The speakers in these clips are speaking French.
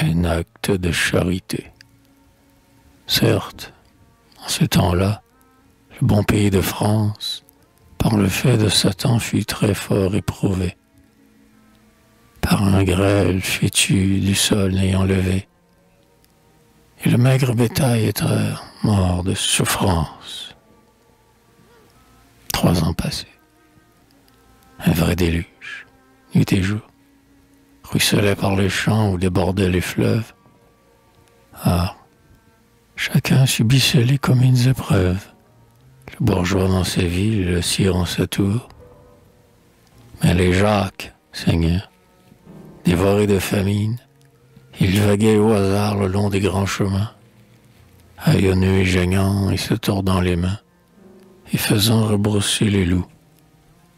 un acte de charité. Certes, en ce temps-là, le bon pays de France, par le fait de Satan, fut très fort éprouvé. Par un grêle fétu du sol n'ayant levé, et le maigre bétail était mort de souffrance. Trois ans passés. Un vrai déluge, nuit et jour, ruisselait par les champs où débordaient les fleuves. Ah, chacun subissait les communes épreuves, le bourgeois dans ses villes, le sire en sa tour. Mais les Jacques, Seigneur, dévorés de famine, ils vaguaient au hasard le long des grands chemins, haillonneux et gênant et se tordant les mains, et faisant rebrousser les loups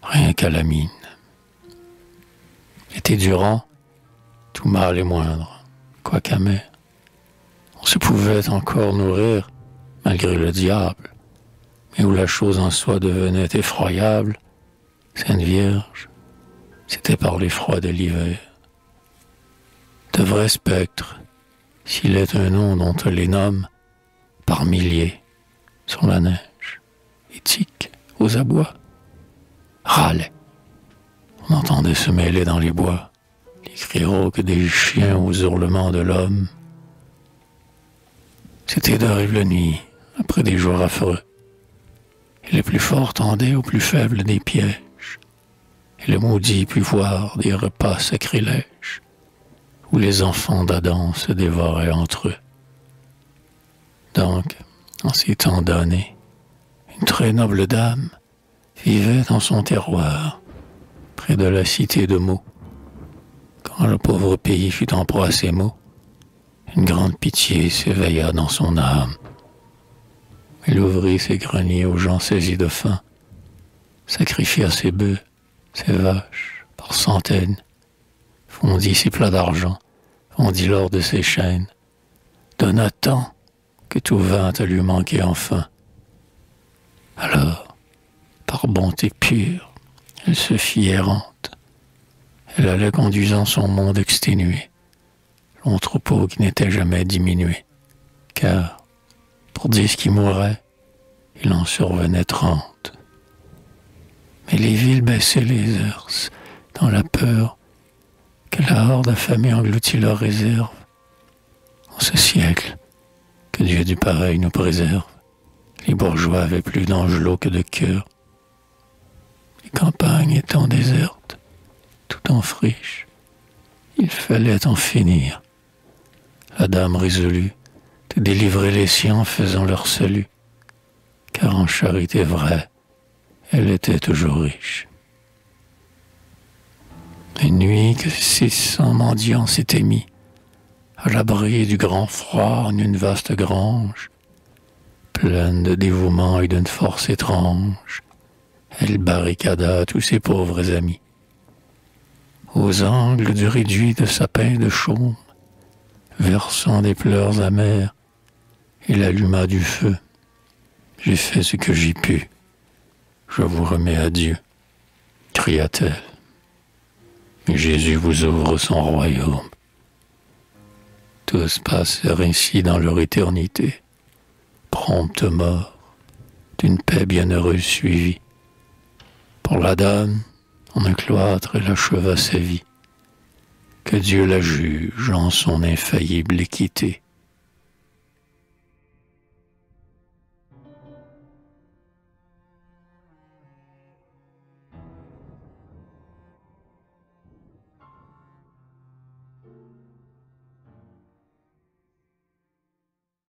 rien qu'à la mine. Était durant, tout mal et moindre, quoiqu'amer, on se pouvait encore nourrir, malgré le diable, mais où la chose en soi devenait effroyable, Sainte Vierge, c'était par l'effroi de l'hiver. De vrais spectres, s'il est un nom dont on les nomme, par milliers, sur la neige, éthique, aux abois, râlait. On entendait se mêler dans les bois cris rauques des chiens aux hurlements de l'homme. C'était d'horribles nuits, après des jours affreux. Et les plus forts tendaient aux plus faibles des pièges. Et le maudit put voir des repas sacrilèges où les enfants d'Adam se dévoraient entre eux. Donc, en ces temps donnés, une très noble dame vivait dans son terroir, près de la cité de Meaux. Quand le pauvre pays fut en proie à ses maux, une grande pitié s'éveilla dans son âme. Elle ouvrit ses greniers aux gens saisis de faim, sacrifia ses bœufs, ses vaches, par centaines, fondit ses plats d'argent, fondit l'or de ses chaînes, donna tant que tout vint à lui manquer enfin. Alors, par bonté pure, elle se fit errante. Elle allait conduisant son monde exténué, long troupeau qui n'était jamais diminué, car, pour dix qui mouraient, il en survenait trente. Mais les villes baissaient les heures dans la peur que la horde affamée engloutit leurs réserves. En ce siècle, que Dieu du pareil nous préserve, les bourgeois avaient plus d'angelots que de cœur. Les campagnes étant désertes, friche, il fallait en finir. La dame résolut de délivrer les siens en faisant leur salut, car en charité vraie, elle était toujours riche. Une nuit que six cents mendiants s'étaient mis à l'abri du grand froid en une vaste grange, pleine de dévouement et d'une force étrange, elle barricada tous ses pauvres amis. Aux angles du réduit de sapin de chaume, versant des pleurs amers, il alluma du feu. J'ai fait ce que j'y pu. Je vous remets à Dieu, cria-t-elle. Jésus vous ouvre son royaume. Tous passèrent ainsi dans leur éternité, prompte mort, d'une paix bienheureuse suivie. Pour la dame, en un cloître, elle acheva sa vie. Que Dieu la juge en son infaillible équité.